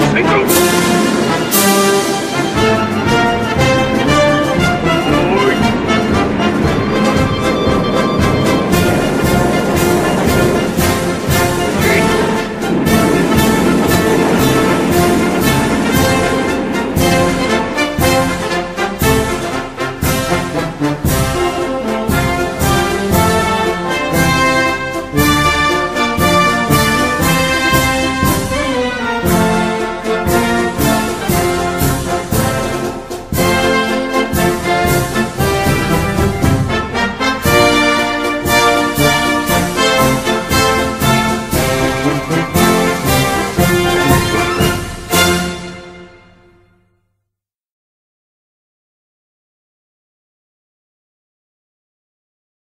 Engel!